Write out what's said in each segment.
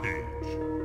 cage.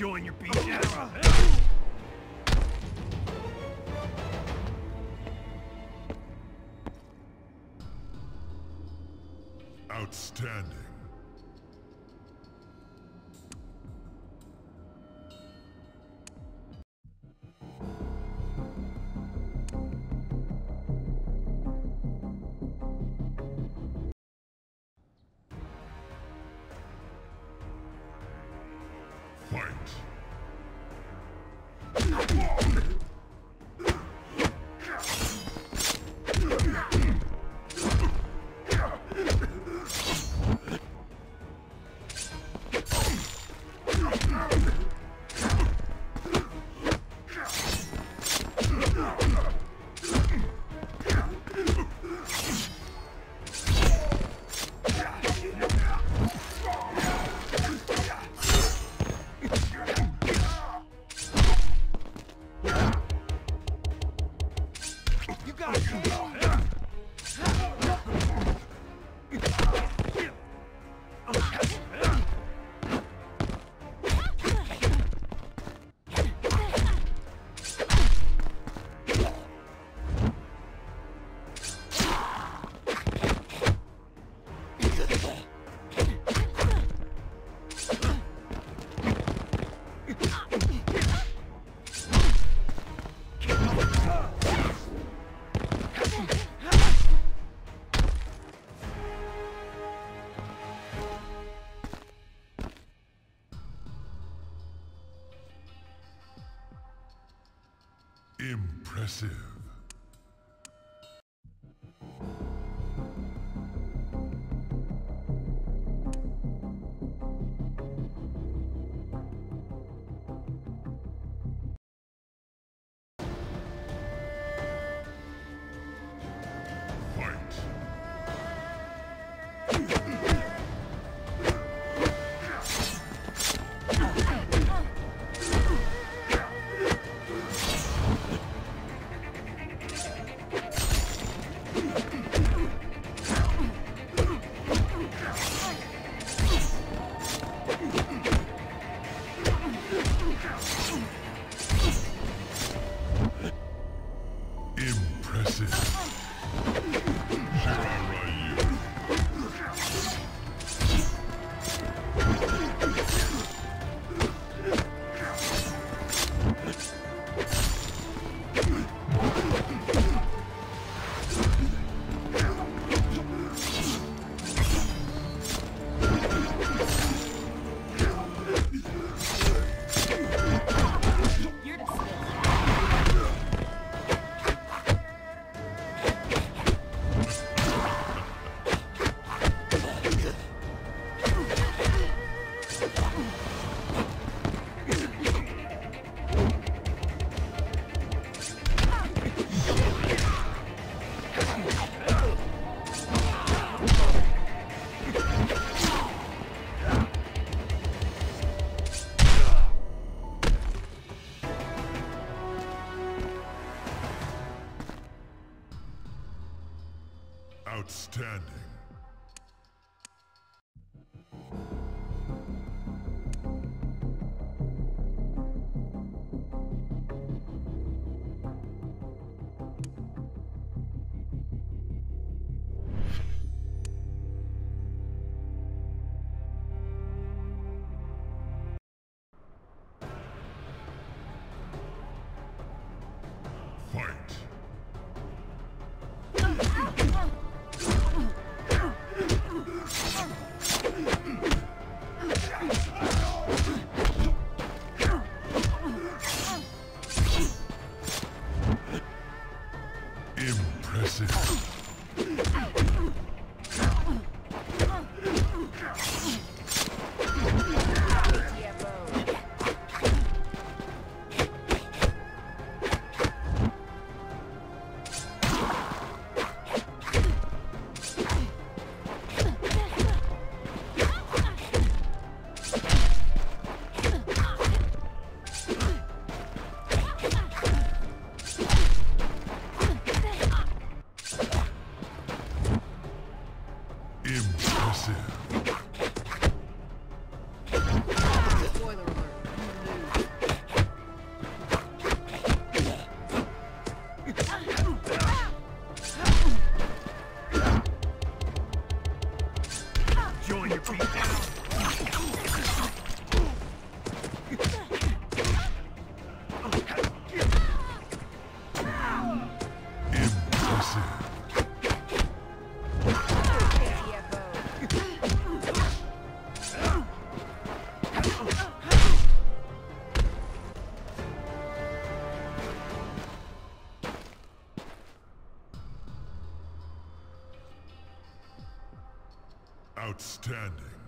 Join your beat down. Outstanding. Fight. You got it. Impressive. Fight. Impressive. Shirarayu. Outstanding. Impressive. Outstanding.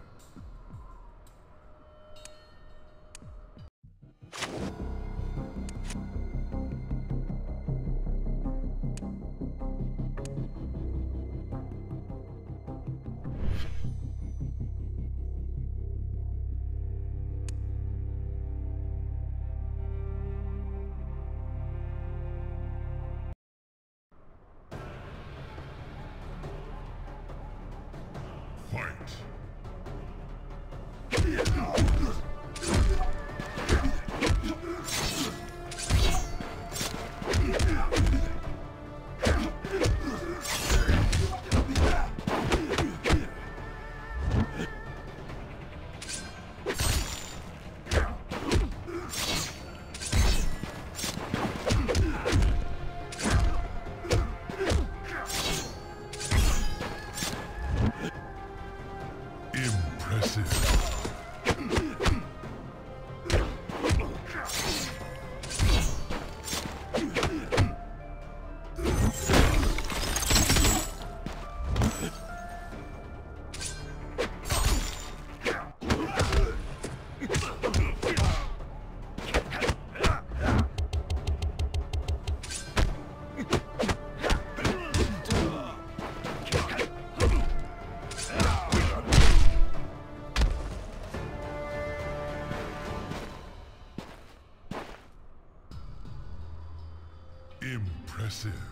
Impressive.